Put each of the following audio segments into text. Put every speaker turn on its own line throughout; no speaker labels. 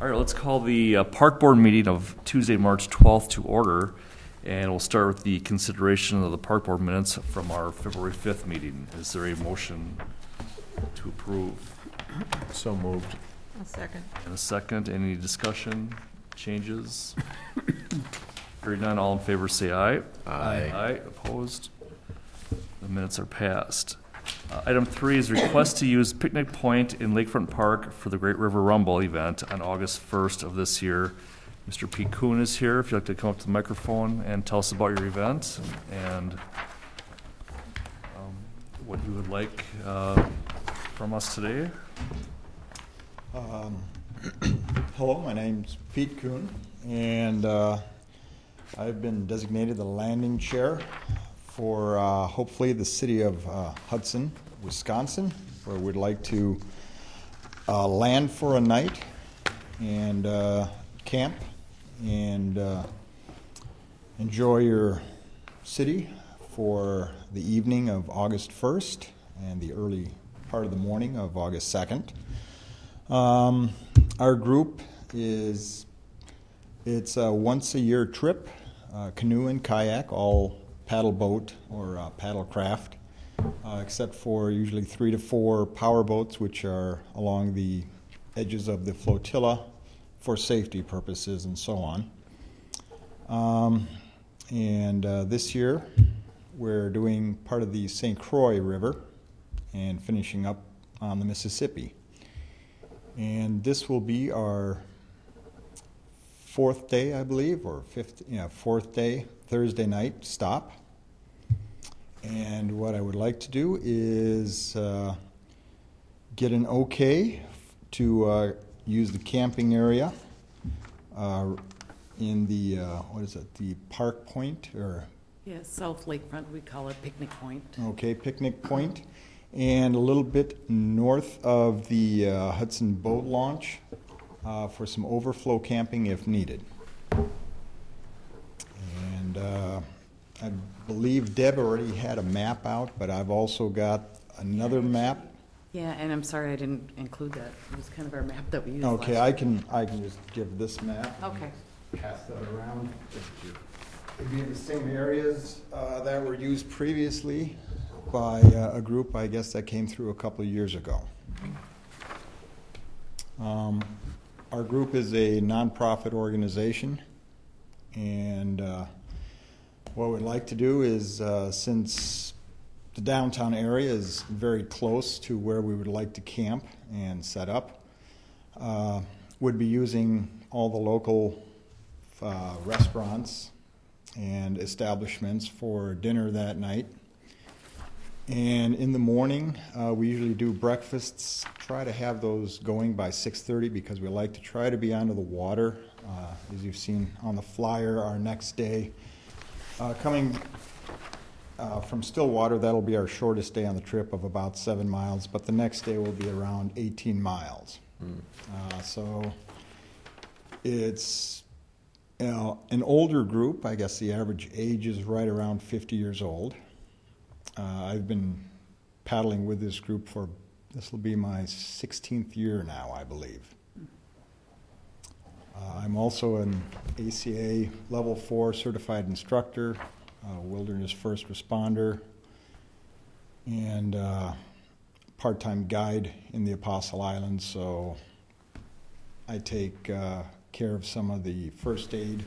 All right, let's call the uh, Park Board meeting of Tuesday, March 12th to order. And we'll start with the consideration of the Park Board minutes from our February 5th meeting. Is there a motion to approve?
So moved.
A second.
And a second, any discussion, changes? Hearing none, all in favor say aye.
Aye.
Aye, opposed? The minutes are passed. Uh, Item three is request to use Picnic Point in Lakefront Park for the Great River Rumble event on August 1st of this year. Mr. Pete Kuhn is here, if you'd like to come up to the microphone and tell us about your event and um, what you would like uh, from us today.
Um, Hello, my name's Pete Kuhn, and uh, I've been designated the landing chair for uh, hopefully the city of uh, Hudson, Wisconsin, where we'd like to uh, land for a night and uh, camp and uh, enjoy your city for the evening of August 1st and the early part of the morning of August 2nd. Um, our group is it's a once a year trip, uh, canoe and kayak, all paddle boat or uh, paddle craft, uh, except for usually three to four power boats, which are along the edges of the flotilla for safety purposes and so on. Um, and uh, this year, we're doing part of the St. Croix River and finishing up on the Mississippi. And this will be our fourth day, I believe, or fifth, yeah, fourth day, Thursday night stop. And what I would like to do is uh, get an okay to uh, use the camping area uh, in the, uh, what is it, the Park Point or
Yeah, South Lakefront, we call it Picnic Point.
Okay, Picnic Point, and a little bit north of the uh, Hudson Boat Launch uh, for some overflow camping if needed. And uh, I believe Deb already had a map out, but I've also got another map.
Yeah, and I'm sorry I didn't include that. It was kind of our map that we used
Okay,
last
I can, I can just give this map.
Okay.
Pass that around. It'd be in the same areas uh, that were used previously by uh, a group, I guess, that came through a couple of years ago. Um, Our group is a nonprofit organization, and uh, what we'd like to do is, uh, since the downtown area is very close to where we would like to camp and set up, uh, would be using all the local uh, restaurants and establishments for dinner that night. And in the morning, uh, we usually do breakfasts. Try to have those going by 6:30 because we like to try to be onto the water. Uh, as you've seen on the flyer, our next day, uh, coming uh, from Stillwater, that'll be our shortest day on the trip of about seven miles. But the next day will be around 18 miles. Uh, so it's you know, an older group. I guess the average age is right around 50 years old. Uh, I've been paddling with this group for this will be my 16th year now, I believe. Uh, I'm also an ACA Level 4 certified instructor, uh, wilderness first responder, and uh, part time guide in the Apostle Islands. So I take uh, care of some of the first aid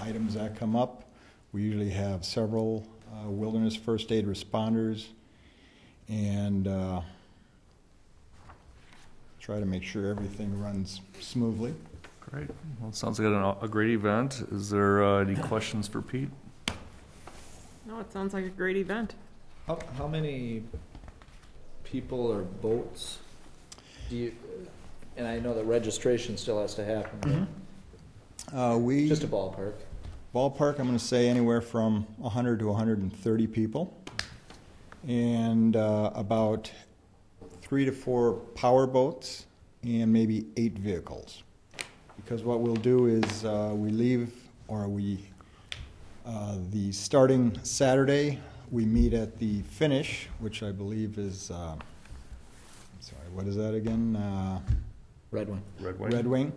items that come up. We usually have several wilderness first aid responders and try to make sure everything runs smoothly.
Great. Well, it sounds like an- a great event. Is there uh, any questions for Pete?
No, it sounds like a great event.
How, how many people or boats do you, and I know that registration still has to happen,
Uh, we
just a ballpark.
ballpark, I'm going to say anywhere from 100 to 130 people, and uh, about three to four power boats, and maybe eight vehicles. Because what we'll do is uh, we leave, or we, uh, the starting Saturday, we meet at the finish, which I believe is, uh, I'm sorry, what is that again? Uh,
Red Wing.
Red Wing?
Red Wing.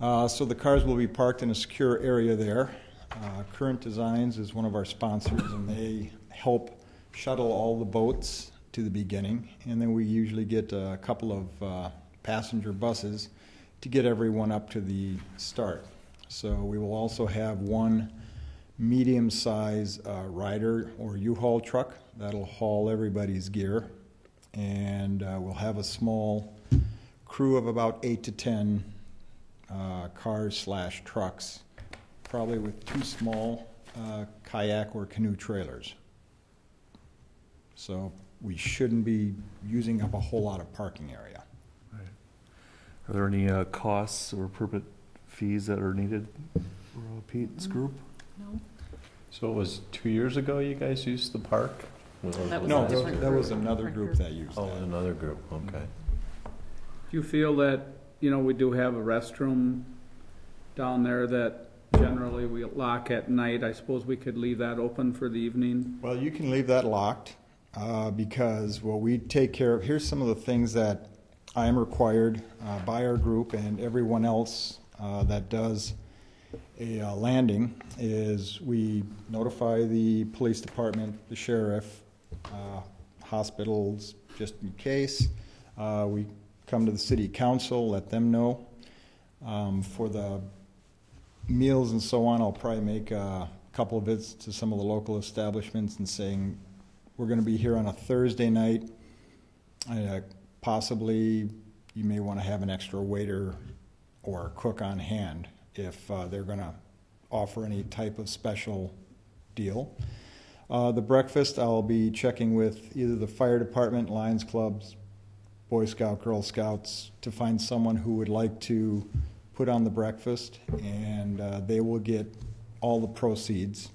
Uh, So the cars will be parked in a secure area there. Uh, Current Designs is one of our sponsors, and they help shuttle all the boats to the beginning. And then we usually get a couple of uh, passenger buses to get everyone up to the start. So we will also have one medium-size uh, rider or U-Haul truck that'll haul everybody's gear. And uh, we'll have a small crew of about eight to 10 uh, cars slash trucks, probably with two small uh, kayak or canoe trailers. So we shouldn't be using up a whole lot of parking area.
Are there any uh, costs or permit fees that are needed for uh, Pete's group?
No?
So it was two years ago you guys used the park? Or-
That was
No,
a
that was-
different
that was another group
group.
that used
Oh,
that.
another group, okay.
Do you feel that, you know, we do have a restroom down there that generally we lock at night? I suppose we could leave that open for the evening?
Well, you can leave that locked uh, because what we take care of, here's some of the things that I am required uh, by our group and everyone else uh, that does a uh, landing is we notify the police department, the sheriff, uh, hospitals, just in case. Uh, We come to the city council, let them know. Um, For the meals and so on, I'll probably make a couple of visits to some of the local establishments and saying, we're going to be here on a Thursday night. Uh, Possibly, you may want to have an extra waiter or cook on hand if uh, they're going to offer any type of special deal. Uh, The breakfast, I'll be checking with either the fire department, Lions Clubs, Boy Scout, Girl Scouts, to find someone who would like to put on the breakfast, and uh, they will get all the proceeds,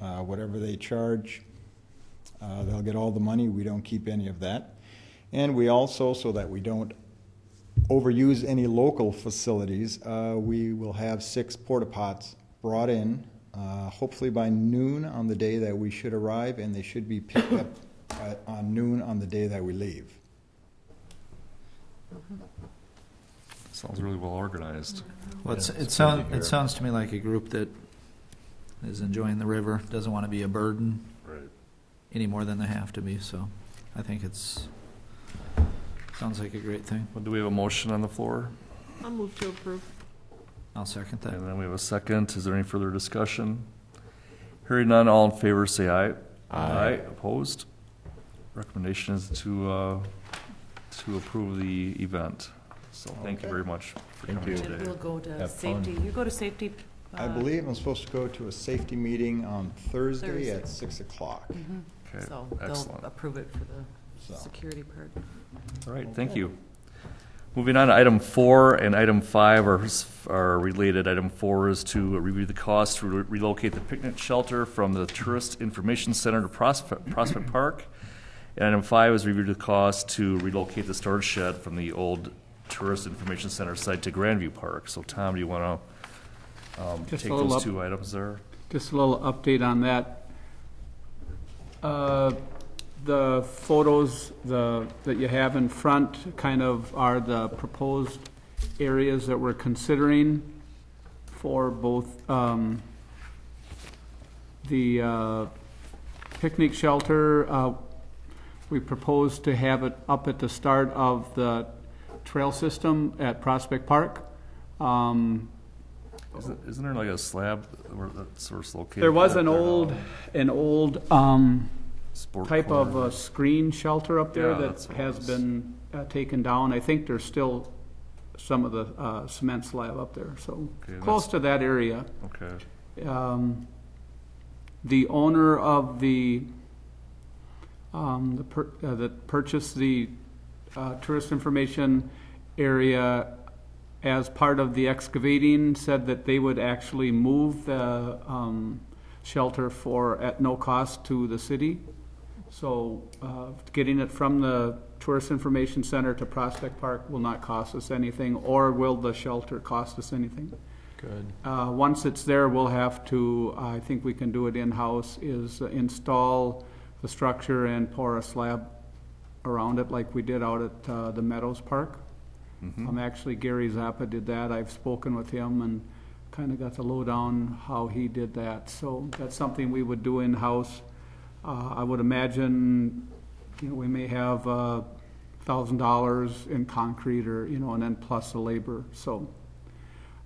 uh, whatever they charge. Uh, They'll get all the money, we don't keep any of that. And we also, so that we don't overuse any local facilities, uh, we will have six porta pots brought in, uh, hopefully by noon on the day that we should arrive, and they should be picked up at- on noon on the day that we leave.
Sounds really well organized.
Well, it's,
Yeah,
it
it's good
sounds,
to hear.
it sounds to me like a group that is enjoying the river, doesn't want to be a burden
Right.
Any more than they have to be, so I think it's, sounds like a great thing.
Well, do we have a motion on the floor?
I'll move to approve.
I'll second that.
And then we have a second. Is there any further discussion? Hearing none, all in favor, say aye.
Aye.
Opposed? Recommendation is to, uh, to approve the event. So thank you very much for
Thank
coming
you.
Today.
we'll go to
Have fun.
safety. You go to safety?
I
uh,
believe I'm supposed to go to a safety meeting on Thursday
Thursday.
at six o'clock.
mhm.
Okay,
So they'll
excellent.
approve it for the
So,
security part.
All right, thank you. Moving on to item four and item five are, are related. Item four is to review the cost to re- relocate the picnic shelter from the Tourist Information Center to Prospect, Prospect Park. And item five is review the cost to relocate the storage shed from the old Tourist Information Center site to Grandview Park. So Tom, do you want to, um,
Just
take
a
those
up-
two items there?
Just a little update on that. Uh, The photos, the, that you have in front kind of are the proposed areas that we're considering for both, um, the, uh, picnic shelter. Uh, we propose to have it up at the start of the trail system at Prospect Park. Um,
Isn't, isn't there like a slab where that's sort of located?
There was
up
an
there now?
old, an old, um,
Sport
type of
corner.
a screen shelter up there
Yeah,
that
that's what it
has
was.
been uh, taken down. I think there's still some of the uh, cement slab up there, so
Okay,
close to that area.
Okay.
Um, The owner of the, um, the per- uh, that purchased the uh, tourist information area as part of the excavating, said that they would actually move the um, shelter for, at no cost to the city. So uh, getting it from the Tourist Information Center to Prospect Park will not cost us anything, or will the shelter cost us anything?
Good.
Uh, Once it's there, we'll have to, I think we can do it in-house, is install the structure and pour a slab around it like we did out at uh, the Meadows Park. Um, actually, Gary Zappa did that. I've spoken with him and kind of got the lowdown how he did that. So that's something we would do in-house. Uh, I would imagine, you know, we may have thousand dollars in concrete or, you know, and then plus the labor. So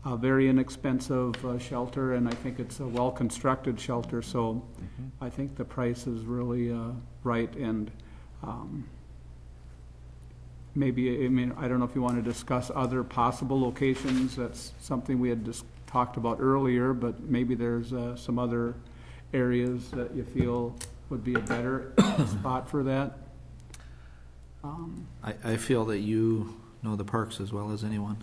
a very inexpensive uh, shelter, and I think it's a well-constructed shelter, so
Mhm.
I think the price is really uh, right, and um, maybe, I mean, I don't know if you want to discuss other possible locations, that's something we had just talked about earlier, but maybe there's uh, some other areas that you feel would be a better spot for that. Um,
I, I feel that you know the parks as well as anyone.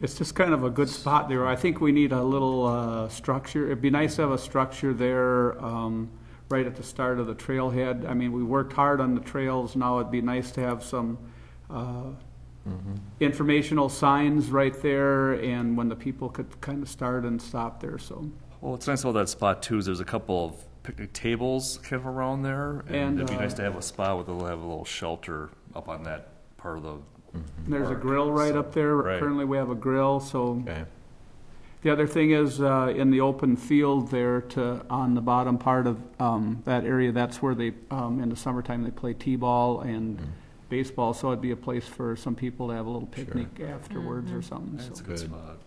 It's just kind of a good spot there. I think we need a little uh, structure. It'd be nice to have a structure there um, right at the start of the trailhead. I mean, we worked hard on the trails. Now it'd be nice to have some uh, informational signs right there, and when the people could kind of start and stop there. So,
Well, what's nice about that spot too is there's a couple of picnic tables kind of around there, and,
And,
it'd be
uh,
nice to have a spot where they'll have a little shelter up on that part of the.
there's a grill right
so-
up there.
right.
Currently, we have a grill. So,
Okay.
The other thing is, uh, in the open field there to, on the bottom part of, um, that area, that's where they, um, in the summertime, they play T-ball and baseball, so it'd be a place for some people to have a little picnic afterwards or something,
That's a
so.
good
Good.
spot.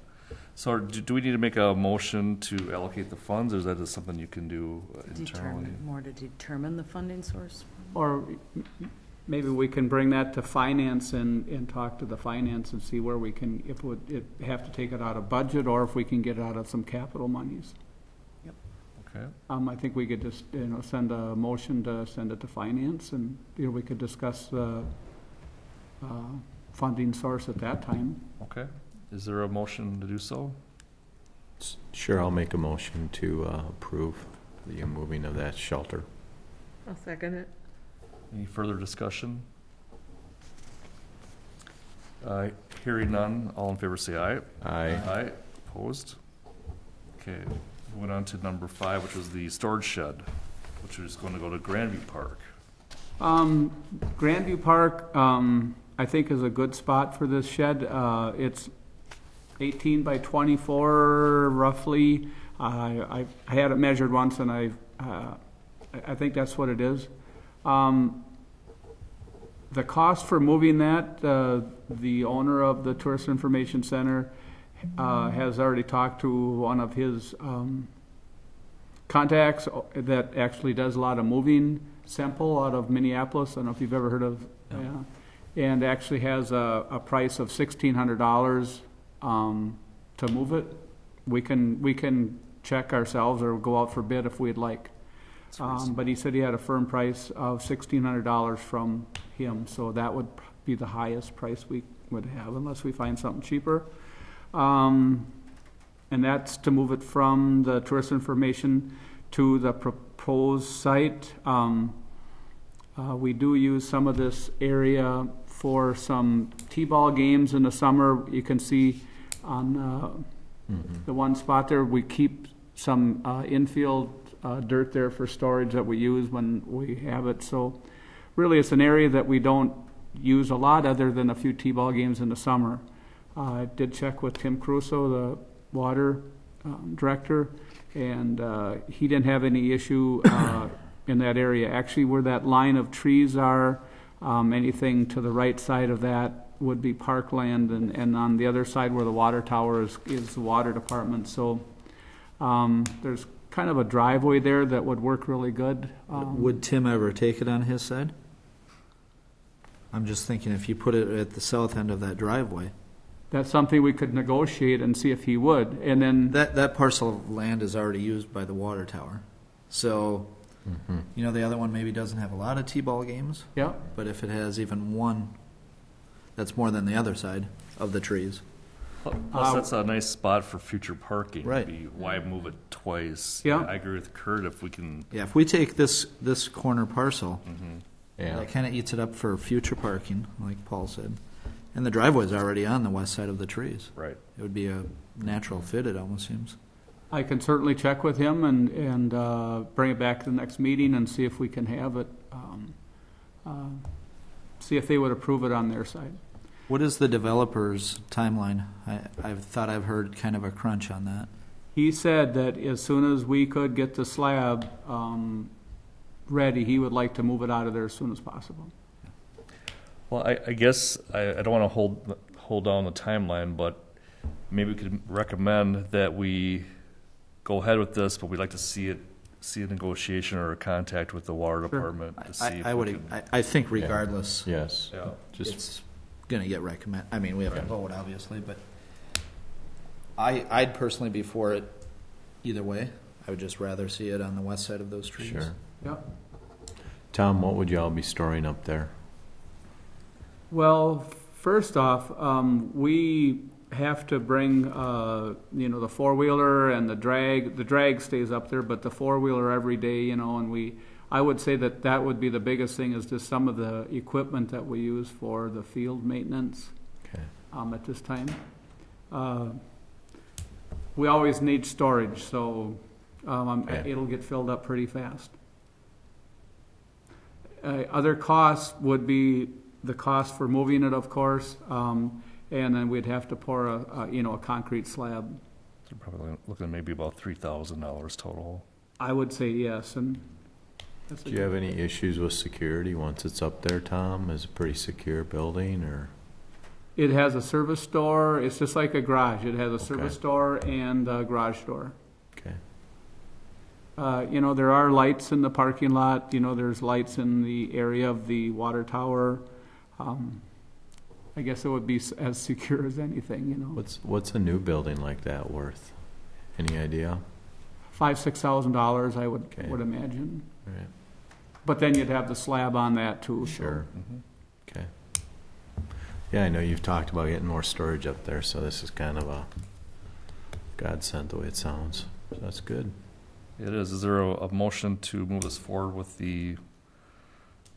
So, do, do we need to make a motion to allocate the funds, or is that just something you can do uh, internally?
Determine, more to determine the funding source?
Or m- m- maybe we can bring that to finance and, and talk to the finance and see where we can, if would, it have to take it out of budget, or if we can get it out of some capital monies.
Okay.
Um, I think we could just, you know, send a motion to send it to finance and, you know, we could discuss the, uh, funding source at that time.
Okay. Is there a motion to do so?
S- Sure, I'll make a motion to uh, approve the moving of that shelter.
I'll second it.
Any further discussion? Uh, hearing none, all in favor say aye.
Aye.
Aye, opposed? Okay, moving on to number five, which was the storage shed, which is going to go to Grandview Park.
Um, Grandview Park, um, I think is a good spot for this shed. Uh, it's eighteen by twenty-four roughly. I, I, had it measured once and I, uh, I, I think that's what it is. Um, the cost for moving that, uh, the owner of the Tourist Information Center, uh, has already talked to one of his, um, contacts that actually does a lot of moving, Semple out of Minneapolis. I don't know if you've ever heard of, yeah. And actually has a, a price of sixteen hundred dollars, um, to move it. We can, we can check ourselves or go out for bid if we'd like. Um, but he said he had a firm price of sixteen hundred dollars from him, so that would be the highest price we would have unless we find something cheaper. Um, and that's to move it from the tourist information to the proposed site. Um, uh, we do use some of this area for some T-ball games in the summer. You can see on, uh, the one spot there, we keep some uh, infield uh, dirt there for storage that we use when we have it. So really, it's an area that we don't use a lot other than a few T-ball games in the summer. I did check with Tim Crusoe, the water um, director, and uh, he didn't have any issue uh, in that area. Actually, where that line of trees are, um, anything to the right side of that would be parkland, and, and on the other side where the water tower is, is the water department. So um, there's kind of a driveway there that would work really good. Um,
Would Tim ever take it on his side? I'm just thinking if you put it at the south end of that driveway,
That's something we could negotiate and see if he would, and then,
that, that parcel of land is already used by the water tower. So,
Mhm.
you know, the other one maybe doesn't have a lot of T-ball games,
yeah,
but if it has even one, that's more than the other side of the trees.
Plus,
Uh,
that's a nice spot for future parking.
Right.
Be- Why move it twice?
Yeah.
I agree with Kurt, if we can,
Yeah, if we take this, this corner parcel,
mhm.
Yeah.
that kind of eats it up for future parking, like Paul said. And the driveway's already on the west side of the trees.
right.
It would be a natural fit, it almost seems.
I can certainly check with him and, and uh, bring it back to the next meeting and see if we can have it, um, uh, see if they would approve it on their side.
What is the developer's timeline? I, I've thought I've heard kind of a crunch on that.
He said that as soon as we could get the slab um, ready, he would like to move it out of there as soon as possible.
Well, I, I guess I, I don't want to hold, hold down the timeline, but maybe we could recommend that we go ahead with this, but we'd like to see it, see a negotiation or a contact with the water department to see
I,
if
I
we
would,
can-
I, I think regardless,
Yes,
Yeah.
just,
it's gonna get recommend, I mean, we have to vote, obviously, but I, I'd personally be for it either way. I would just rather see it on the west side of those trees.
sure.
Yep.
Tom, what would y'all be storing up there?
Well, first off, um, we have to bring, uh, you know, the four-wheeler and the drag, the drag stays up there, but the four-wheeler every day, you know, and we, I would say that that would be the biggest thing is just some of the equipment that we use for the field maintenance,
Okay.
um, at this time. Uh, We always need storage, so, um,
Okay.
it'll get filled up pretty fast. Uh, other costs would be the cost for moving it, of course, um, and then we'd have to pour a, a, you know, a concrete slab.
They're probably looking at maybe about three thousand dollars total.
I would say yes, and. that's a
Do you have any issues with security once it's up there, Tom? Is it a pretty secure building, or?
It has a service door, it's just like a garage, it has a service
Okay.
door and a garage door.
Okay,
Uh, you know, there are lights in the parking lot, you know, there's lights in the area of the water tower. Um, I guess it would be s- as secure as anything, you know.
what's, what's a new building like that worth? Any idea?
Five, six thousand dollars, I would,
Okay.
would imagine.
Right,
But then you'd have the slab on that too. so-
sure,
Mhm.
okay. Yeah, I know you've talked about getting more storage up there, so this is kind of a godsend the way it sounds. So that's good.
It is. Is there a, a motion to move this forward with the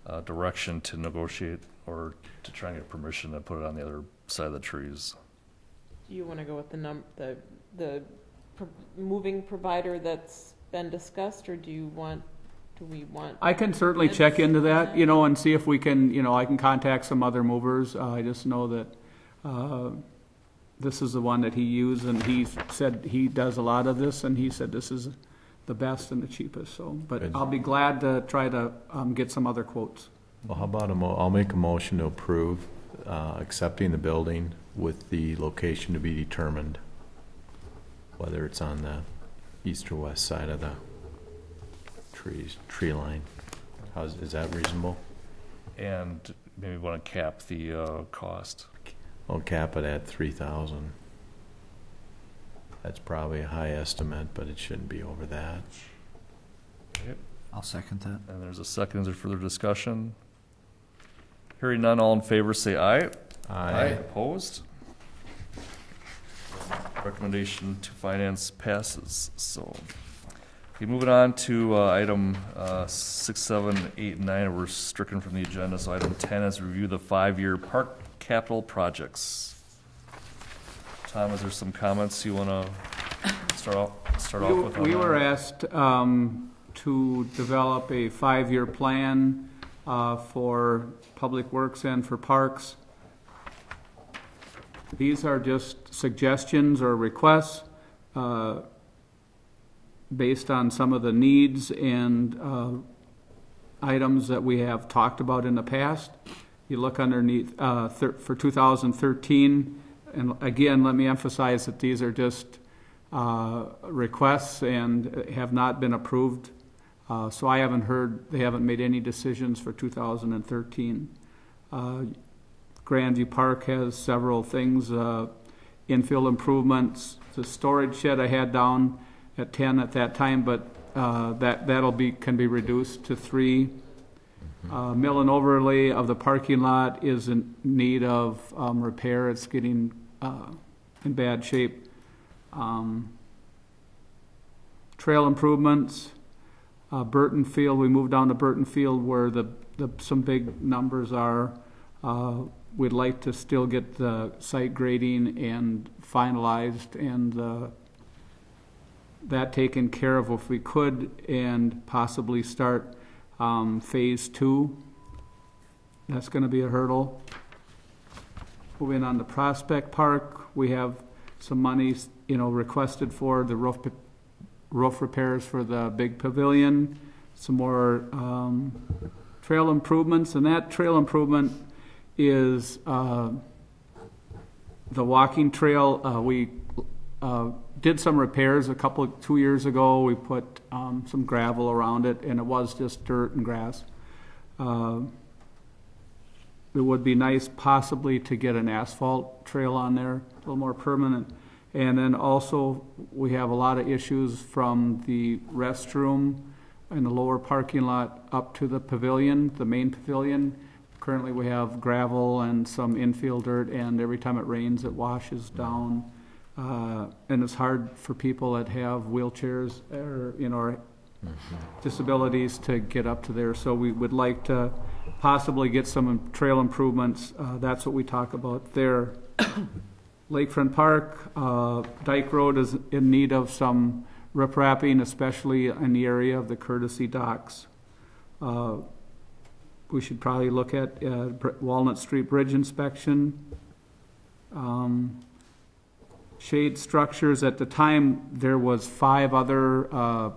uh, direction to negotiate or to try and get permission to put it on the other side of the trees?
Do you want to go with the num, the, the pro- moving provider that's been discussed, or do you want, do we want?
I can certainly check into that, you know, and see if we can, you know, I can contact some other movers. Uh, I just know that, uh, this is the one that he used and he said he does a lot of this and he said this is the best and the cheapest, so. But
Good.
I'll be glad to try to, um, get some other quotes.
Well, how about a mo, I'll make a motion to approve, uh, accepting the building with the location to be determined. Whether it's on the east or west side of the trees, tree line. How's, is that reasonable?
And maybe want to cap the uh, cost.
I'll cap it at three thousand. That's probably a high estimate, but it shouldn't be over that.
I'll second that.
And there's a second. Is there further discussion? Hearing none, all in favor say aye. Aye. Opposed? Recommendation to finance passes, so. Okay, moving on to uh, item uh, six, seven, eight, and nine, we're stricken from the agenda, so item ten is review the five-year park capital projects. Tom, is there some comments you want to start off, start off
We-
with? on
We
that?
were asked um, to develop a five-year plan uh, for public works and for parks. These are just suggestions or requests uh, based on some of the needs and uh, items that we have talked about in the past. You look underneath, uh, for 2013, and again, let me emphasize that these are just uh, requests and have not been approved. Uh, So I haven't heard, they haven't made any decisions for 2013. Uh, Grandview Park has several things, uh, infill improvements, the storage shed I had down at 10 at that time, but uh, that, that'll be, can be reduced to three. Uh, Mill and overlay of the parking lot is in need of um, repair, it's getting uh, in bad shape. Um, Trail improvements, uh, Burton Field, we moved down to Burton Field where the, the, some big numbers are. Uh, We'd like to still get the site grading and finalized and uh, that taken care of if we could and possibly start um, phase two. That's gonna be a hurdle. Moving on to Prospect Park, we have some monies, you know, requested for the roof, roof repairs for the big pavilion, some more, um, trail improvements, and that trail improvement is, uh, the walking trail, uh, we, uh, did some repairs a couple, two years ago. We put, um, some gravel around it, and it was just dirt and grass. Uh, It would be nice possibly to get an asphalt trail on there, a little more permanent. And then also, we have a lot of issues from the restroom in the lower parking lot up to the pavilion, the main pavilion. Currently, we have gravel and some infield dirt, and every time it rains, it washes down. Uh, And it's hard for people that have wheelchairs or, you know, or disabilities to get up to there. So we would like to possibly get some trail improvements. Uh, That's what we talk about there. Lakefront Park, uh, Dyke Road is in need of some riprapping, especially in the area of the courtesy docks. Uh, We should probably look at uh, Walnut Street Bridge inspection. Um, Shade structures, at the time, there was five other uh,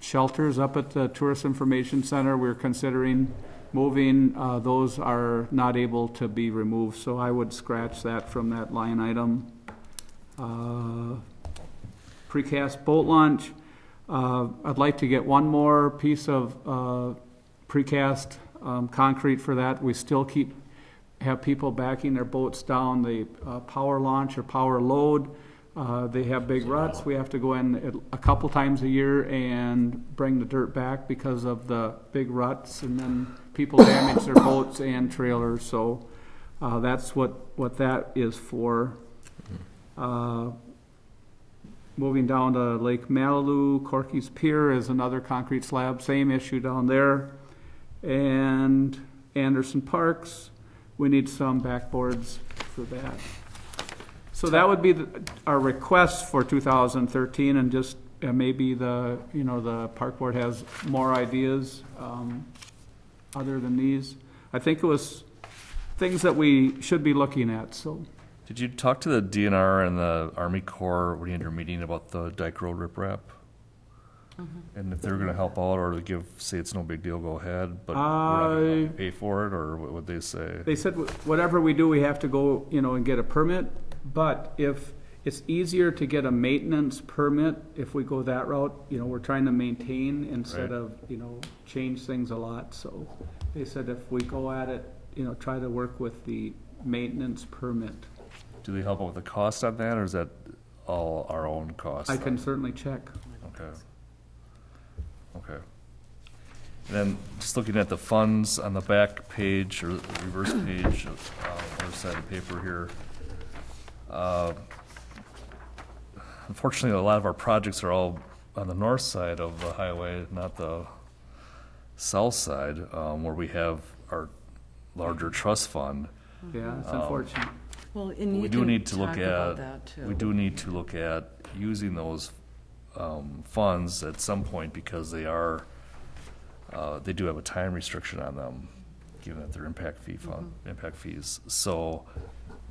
shelters up at the Tourist Information Center. We're considering moving. Uh, Those are not able to be removed, so I would scratch that from that line item. Uh, Precast boat launch. Uh, I'd like to get one more piece of uh, precast um, concrete for that. We still keep, have people backing their boats down the uh, power launch or power load. Uh, They have big ruts. We have to go in a couple times a year and bring the dirt back because of the big ruts. And then people damage their boats and trailers, so uh, that's what, what that is for. Uh, Moving down to Lake Mallalieu, Corky's Pier is another concrete slab, same issue down there. And Anderson Parks, we need some backboards for that. So that would be the- our request for 2013, and just uh, maybe the, you know, the park board has more ideas um, other than these. I think it was things that we should be looking at, so.
Did you talk to the DNR and the Army Corps when you had your meeting about the Dyke Road riprap? And if they're gonna help out or to give, say it's no big deal, go ahead, but we're not gonna
I-
pay for it, or what would they say?
They said wh- whatever we do, we have to go, you know, and get a permit, but if it's easier to get a maintenance permit if we go that route, you know, we're trying to maintain instead
Right.
of, you know, change things a lot, so they said if we go at it, you know, try to work with the maintenance permit.
Do they help out with the cost on that, or is that all our own cost?
I can certainly check.
Okay. Okay. And then, just looking at the funds on the back page, or the reverse page, of, uh, other side of the paper here. Uh, Unfortunately, a lot of our projects are all on the north side of the highway, not the south side, um, where we have our larger trust fund.
Yeah, it's
Um,
unfortunate.
Well, and
We do
can
need to look
talk about
at,
that too.
we do need to look at using those um, funds at some point because they are, uh, they do have a time restriction on them, given that they're impact fee fund, impact fees. So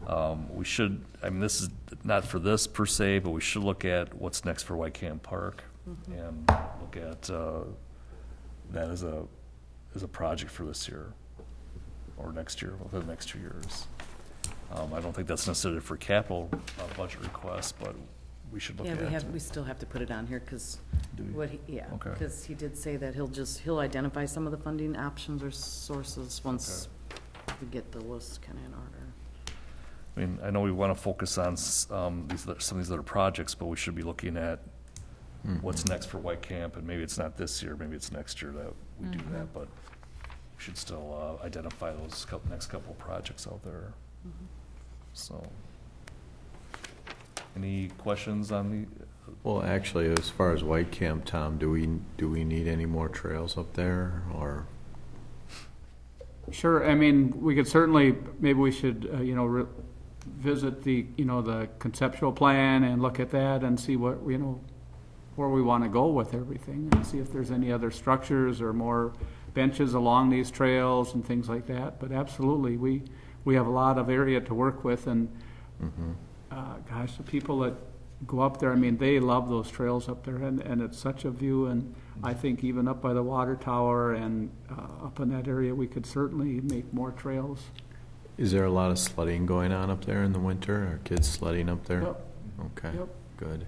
um, we should, I mean, this is not for this per se, but we should look at what's next for Camp Park and look at uh, that as a, as a project for this year or next year, within the next two years. Um, I don't think that's necessarily for capital uh, budget requests, but we should look
Yeah,
at.
we have, we still have to put it on here, because
Do we?
what, he yeah,
Okay.
because he did say that he'll just, he'll identify some of the funding options or sources once we get the list kind of in order.
I mean, I know we want to focus on s- um, these, other- some of these other projects, but we should be looking at what's next for White Camp, and maybe it's not this year, maybe it's next year that we do that, but we should still uh, identify those couple, next couple of projects out there. So. Any questions on the,
Well, actually, as far as White Camp, Tom, do we, do we need any more trails up there, or?
Sure, I mean, we could certainly, maybe we should, uh, you know, re- visit the, you know, the conceptual plan and look at that and see what, you know, where we want to go with everything, and see if there's any other structures or more benches along these trails and things like that. But absolutely, we, we have a lot of area to work with, and,
Mhm.
uh, gosh, the people that go up there, I mean, they love those trails up there, and, and it's such a view, and I think even up by the water tower and, uh, up in that area, we could certainly make more trails.
Is there a lot of sledding going on up there in the winter? Are kids sledding up there?
Yep,
Okay,
yep.
good.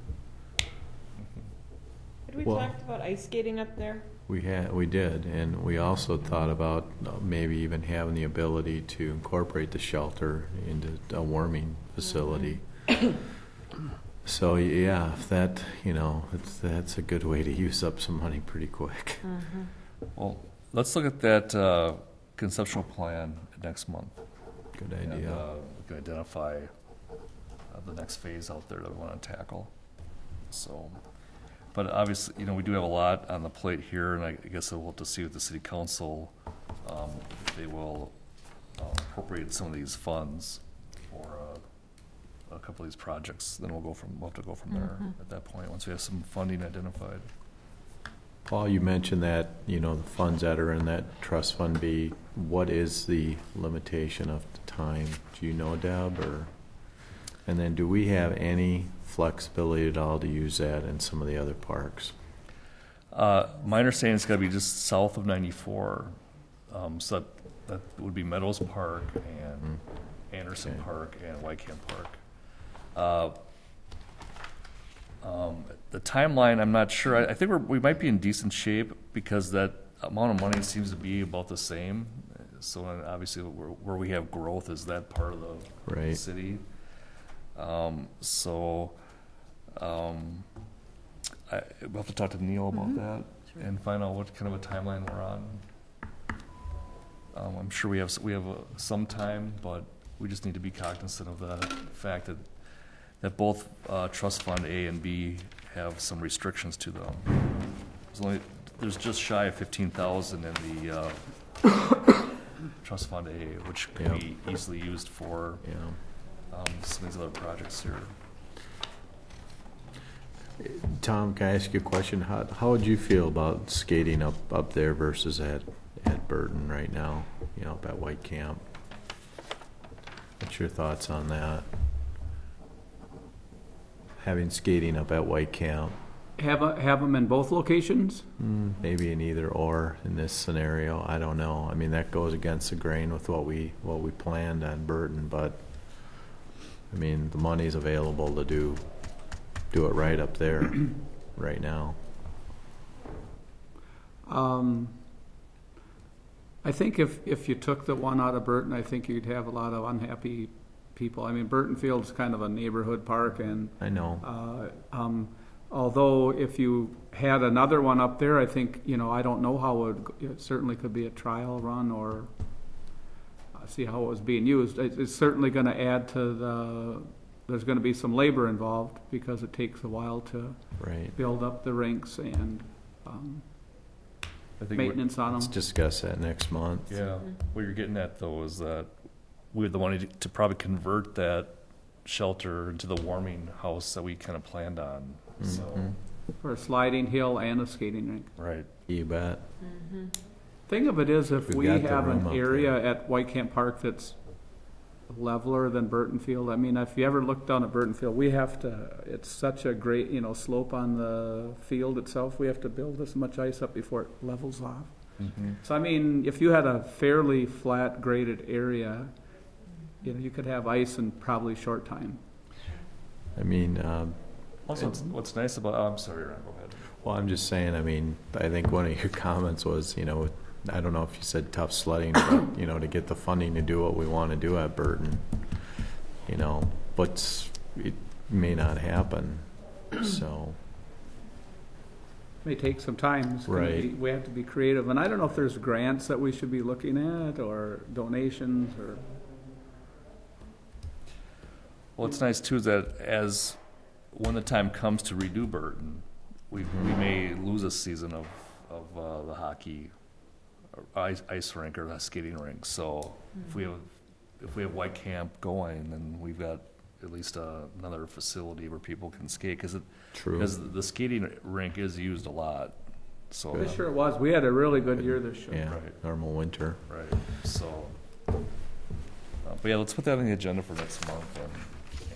Had we
Well-
talked about ice skating up there?
We had, we did, and we also thought about uh, maybe even having the ability to incorporate the shelter into a warming facility. So, yeah, if that, you know, it's, that's a good way to use up some money pretty quick.
Well, let's look at that uh, conceptual plan next month.
Good
And,
idea.
uh, We can identify uh, the next phase out there that we want to tackle. So, but obviously, you know, we do have a lot on the plate here, and I guess we'll have to see with the city council, um, if they will uh, appropriate some of these funds for uh, a couple of these projects, then we'll go from, we'll have to go from there at that point, once we have some funding identified.
Paul, you mentioned that, you know, the funds that are in that trust fund B, what is the limitation of the time? Do you know, Deb, or? And then do we have any flexibility at all to use that in some of the other parks?
Uh, my understanding it's gotta be just south of ninety-four, um, so that, that would be Meadows Park and Anderson
Okay.
Park and Whitecamp Park. Uh, um, the timeline, I'm not sure, I, I think we're, we might be in decent shape because that amount of money seems to be about the same. So and obviously where, where we have growth is that part of the
Right.
city. Um, so, um, I, we'll have to talk to Neil about that and find out what kind of a timeline we're on. Um, I'm sure we have, s- we have uh, some time, but we just need to be cognizant of the fact that, that both, uh, trust fund A and B have some restrictions to them. There's only, there's just shy of fifteen thousand in the, uh, trust fund A, which could be easily used for,
Yeah.
um, some of these other projects here.
Tom, can I ask you a question? How, how would you feel about skating up, up there versus at, at Burton right now, you know, up at White Camp? What's your thoughts on that? Having skating up at White Camp,
Have, a- have them in both locations?
hmm, maybe in either or in this scenario, I don't know. I mean, that goes against the grain with what we, what we planned on Burton, but, I mean, the money's available to do, do it right up there, right now.
Um, I think if, if you took the one out of Burton, I think you'd have a lot of unhappy people. I mean, Burton Field's is kind of a neighborhood park and,
I know.
uh, um, although if you had another one up there, I think, you know, I don't know how it, would it certainly could be a trial run or uh, see how it was being used. It- It's certainly gonna add to the, there's gonna be some labor involved because it takes a while to
Right.
build up the rinks and, um,
I think what-
maintenance on them.
Let's discuss that next month.
Yeah, what you're getting at though is that we had the money to- to probably convert that shelter into the warming house that we kind of planned on, so,
Mhm.
For a sliding hill and a skating rink.
right.
You bet.
Thing of it is, if
We've
we
got the
have
room
an
up
area
there.
at White Camp Park that's leveler than Burton Field, I mean, if you ever look down at Burton Field, we have to, it's such a great, you know, slope on the field itself, we have to build this much ice up before it levels off. So I mean, if you had a fairly flat graded area, you know, you could have ice in probably short time.
I mean, um,
Also, what's- what's nice about, oh, I'm sorry, Ron, go ahead.
well, I'm just saying, I mean, I think one of your comments was, you know, I don't know if you said tough sledding, but, you know, to get the funding to do what we want to do at Burton, you know, but it may not happen, so,
May take some time. It's gonna
Right.
be- We have to be creative, and I don't know if there's grants that we should be looking at, or donations, or,
Well, it's nice too that as, when the time comes to redo Burton, we, we may lose a season of, of, uh, the hockey, or ice, ice rink or the skating rink, so if we have, if we have White Camp going, then we've got at least, uh, another facility where people can skate, cause it,
true.
Because the skating rink is used a lot, so.
this sure it was, we had a really good year this year.
Yeah,
Right.
normal winter.
Right, so, uh, But yeah, let's put that on the agenda for next month and,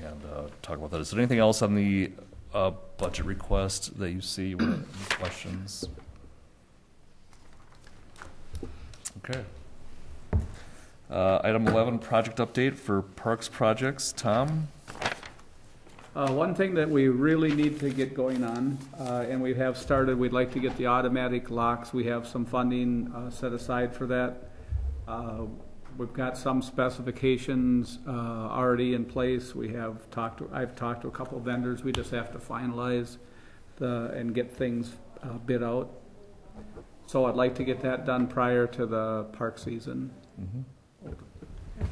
and uh, talk about that. Is there anything else on the uh, budget request that you see, What- any questions? Okay. Uh, Item 11, project update for parks projects. Tom?
Uh, one thing that we really need to get going on, uh, and we have started, we'd like to get the automatic locks. We have some funding, uh, set aside for that. We've got some specifications, uh, already in place. We have talked, to- I've talked to a couple of vendors. We just have to finalize the, and get things, uh, bid out. So I'd like to get that done prior to the park season. Uh,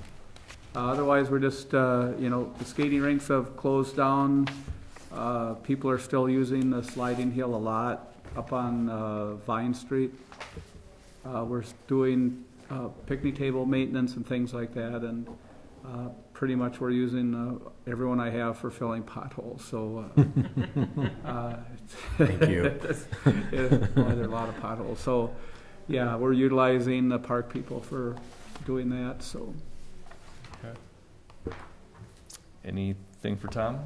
Otherwise, we're just, uh, you know, the skating rinks have closed down. Uh, People are still using the sliding hill a lot up on uh, Vine Street. Uh, We're doing uh, picnic table maintenance and things like that, and uh, pretty much we're using uh, everyone I have for filling potholes, so. uh, uh,
Thank you.
yeah, well, There are a lot of potholes, so, yeah, we're utilizing the park people for doing that, so.
Anything for Tom?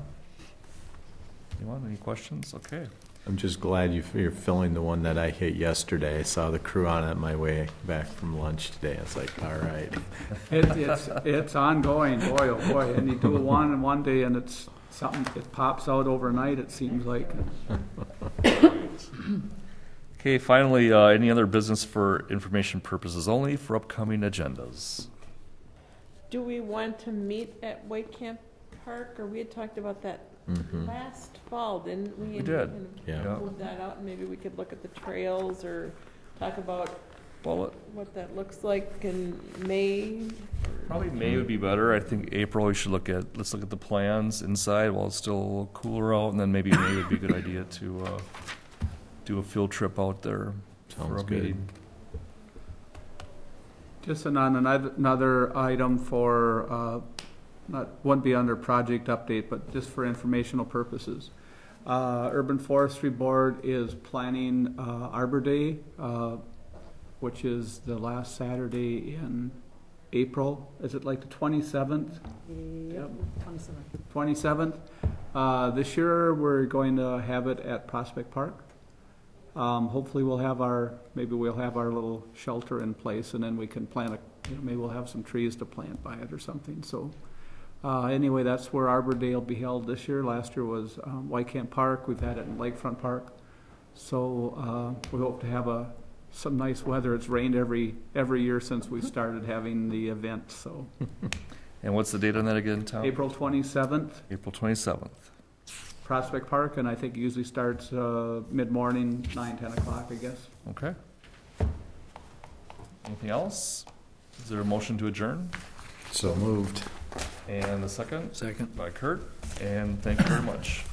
Anyone, any questions? Okay.
I'm just glad you- you're filling the one that I hit yesterday. I saw the crew on it my way back from lunch today. I was like, all right.
It, it's, it's ongoing, boy, oh boy, and you do one in one day and it's something, it pops out overnight, it seems like.
Okay, finally, uh, any other business for information purposes only for upcoming agendas?
Do we want to meet at Weitkamp Park, or we had talked about that
Mhm.
last fall, didn't we?
We
And-
did.
and
Yeah.
Yeah.
Move that out, and maybe we could look at the trails, or talk about
Well,
what that looks like in May.
probably May would be better. I think April, we should look at, let's look at the plans inside while it's still a little cooler out, and then maybe May would be a good idea to, uh, do a field trip out there for
Sounds
a
good.
meeting.
Just an- on another, another item for, uh, not, wouldn't be under project update, but just for informational purposes. Uh, Urban Forestry Board is planning, uh, Arbor Day, uh, which is the last Saturday in April. Is it like the twenty-seventh?
Yep, twenty-seven.
27th. Uh, This year, we're going to have it at Prospect Park. Um, Hopefully, we'll have our, maybe we'll have our little shelter in place, and then we can plant a, you know, maybe we'll have some trees to plant by it or something, so. Uh, Anyway, that's where Arbor Day will be held this year. Last year was um, Weitkamp Park, we've had it in Lakefront Park. So uh, we hope to have a, some nice weather. It's rained every, every year since we started having the event, so.
And what's the date on that again, Tom?
April 27th,
April twenty-seventh.
Prospect Park, and I think it usually starts uh, mid-morning, nine, ten o'clock, I guess.
Okay. Anything else? Is there a motion to adjourn?
So moved.
And the second
Second.
by Kurt, and thank you very much.